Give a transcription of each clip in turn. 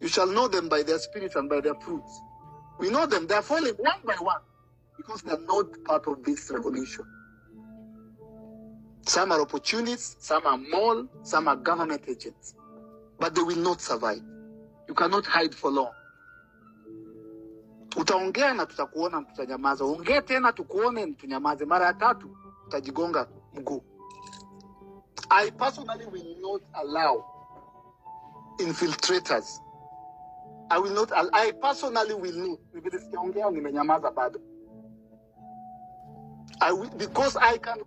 You shall know them by their spirit and by their fruits. We know them. They are falling one by one because they are not part of this revolution. Some are opportunists, some are mall, some are government agents. But they will not survive. You cannot hide for long. Utaongea na tutakuona, tutanyamaza. Ongea tena tukuone, tunyamaze. Mara ya tatu utajigonga mguu. I personally will not allow infiltrators. I will not. I personally will not. I will, because I can.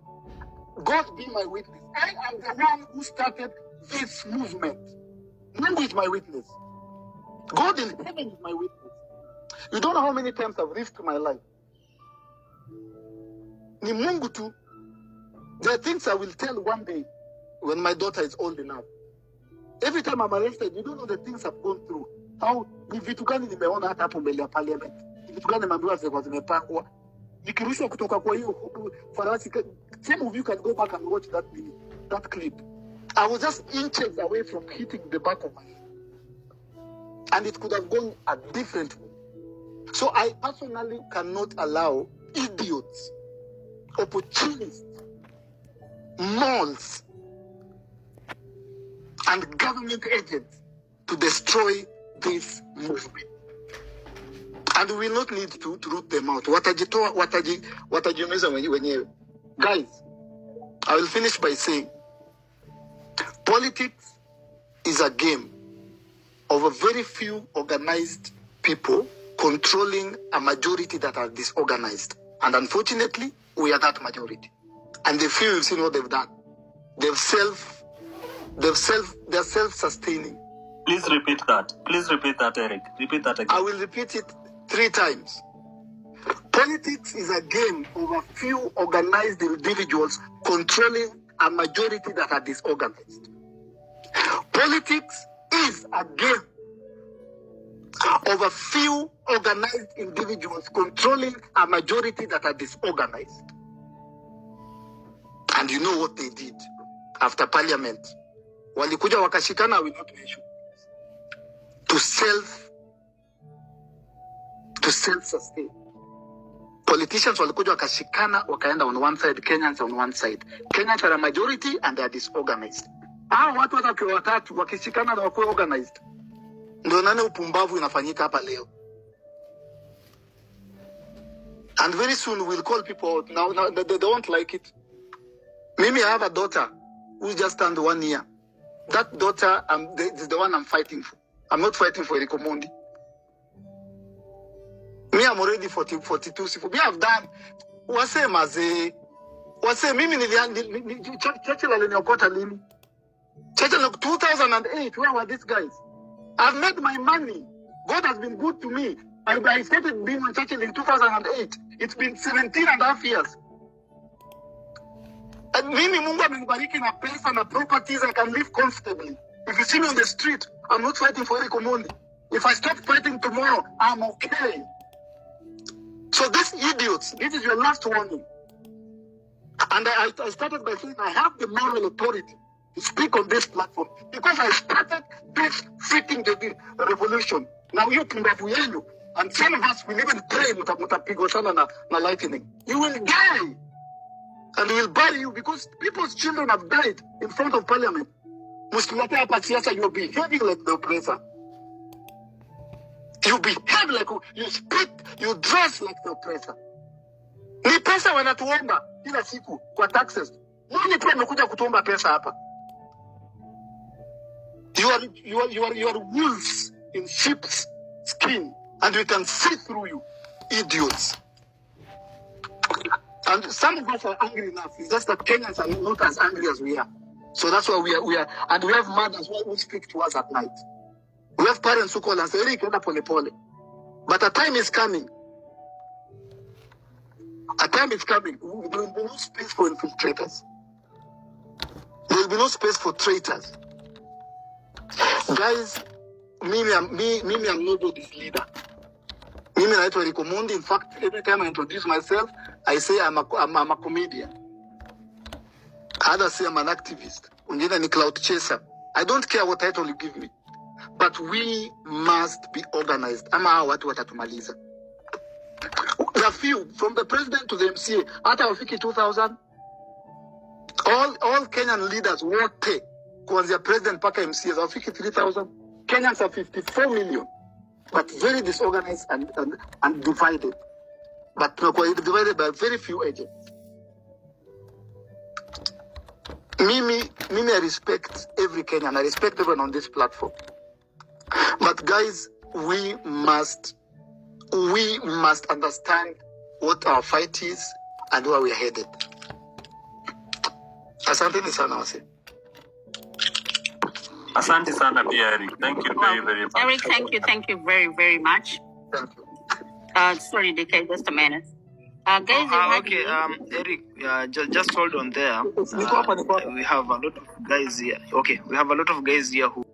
God be my witness. I am the one who started this movement. Mungu is my witness. God in heaven is my witness. You don't know how many times I've risked my life. Ni Mungu tu. There are things I will tell one day when my daughter is old enough. Every time I'm arrested, you don't know the things I've gone through. How ni vitu gani nimeona hata hapo mbele ya parliament. Ni vitu gani nimeambiwa zilikuwa zimepangwa. Nikirushwa kutoka kwa hiyo farasi. Some of you can go back and watch that video, that clip. I was just inches away from hitting the back of my head. And it could have gone a different way. So I personally cannot allow idiots, opportunists, malls, and government agents to destroy this movement. And we will not need to, to root them out. Watajitoa, wataji, wenyewe. Guys, I will finish by saying politics is a game of a very few organized people controlling a majority that are disorganized. And unfortunately, we are that majority. And the few you've seen what they've done. They've self, they've self, they're self-sustaining. Please repeat that. Please repeat that, Eric. Repeat that again. I will repeat it three times. Politics is a game of a few organized individuals controlling a majority that are disorganized. Politics is a game of a few organized individuals controlling a majority that are disorganized. And you know what they did after parliament. Walikuja wakashikana, I will to self to self-sustain. Politicians walikuja wakashikana wakaenda on one side, Kenyans on one side. Kenyans are a majority and they are disorganized. Hao watu hata wakiwa watatu wakishikana na wakuwa organized, ndio nane upumbavu inafanyika hapa leo. And very soon we'll call people out. Now, now they, they don't like it. Mimi, I have a daughter who just turned one year. That daughter um, is the one I'm fighting for. I'm not fighting for Eric Omondi. Me, I'm already 40, 42. Sifu. Me, I've done. Wase mazee. Wase, mimi Churchill aliniokota lini? Churchill, 2008, where were these guys? I've made my money. God has been good to me. I, I started being on Churchill in 2008. It's been 17 and a half years. And mimi Mungu amenibariki na pesa na properties. I can live comfortably. If you see me on the street, I'm not fighting for Eric Omondi. If I stop fighting tomorrow, I'm okay. So these idiots, this is your last warning. And I, I started by saying I have the moral authority to speak on this platform because I started this freaking revolution. Now you pumbavu yenu, and some of us will even pray muta- mutapigwa sana na, na lightning. You will die. And we will bury you because people's children have died in front of parliament. Msikilete hapa siasa, you're behaving like the oppressor. You behave like, you speak, you dress like the oppressor. Ni pesa wanatuomba kila siku kwa taxes. Nani pia amekuja kutuomba pesa hapa? You are, you are, you are, you are wolves in sheep's skin and we can see through you, idiots. And some of us are angry enough. It's just that Kenyans are not as angry as we are. So that's why we are, we are, and we have mothers who who speak to us at night. We have parents who call say, Eric, enda pole pole. But a time is coming. A time is coming. There will be no space for infiltrators. There will be no space for traitors. Guys, mimi, am- me, mimi I'm nobody's leader. Mimi naitwa Eric Omondi. In fact, every time I introduce myself, I say I'm a, I'm, I'm a comedian. Others say I'm an activist. Wengine ni cloud chaser. I don't care what title you give me. but we must be organized ama hawa watu watatumaliza the few from the president to the mca hata wafiki 2000 all, all kenyan leaders wote kuanzia president mpaka mca wafiki 3000 kenyans are 54 million but very disorganized and, and, and divided but tunakuwa divided by very few agents mimi mimi i respect every kenyan i respect everyone on this platform but guys we must we must understand what our fight is and where we are headed asanteni sana wase Asante sana pia Eric. Thank you very, very much. Eric, thank you, thank you very, very much. Thank you. Uh, sorry, DK, just a minute. Uh, guys, you Uh, okay, um, Eric, uh, just, just hold on there. Niko hapa, niko hapa. Uh, we have a lot of guys here. Okay, we have a lot of guys here who